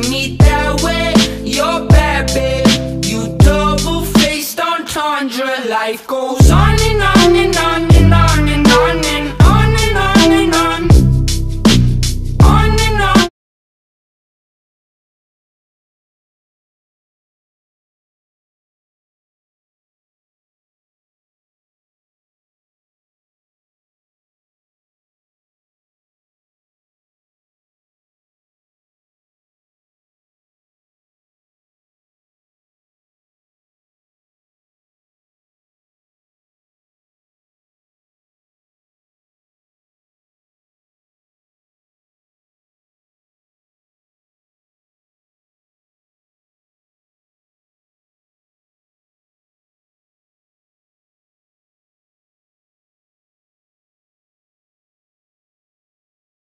give me that way. You're bad, babe You double-faced entendre Life goes on and on and